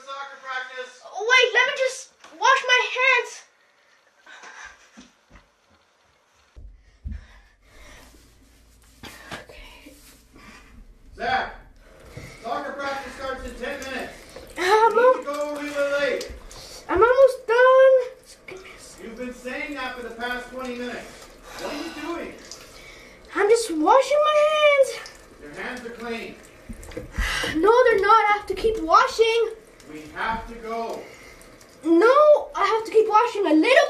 from. Oh, wait, let me just wash my hands. Okay. Soccer practice starts in 10 minutes. Uh, I'm. I'm almost done. You've been saying that for the past 20 minutes. What are you doing? I'm just washing my hands. Your hands are clean. No, they're not. I have to keep washing have to go. No, I have to keep washing a little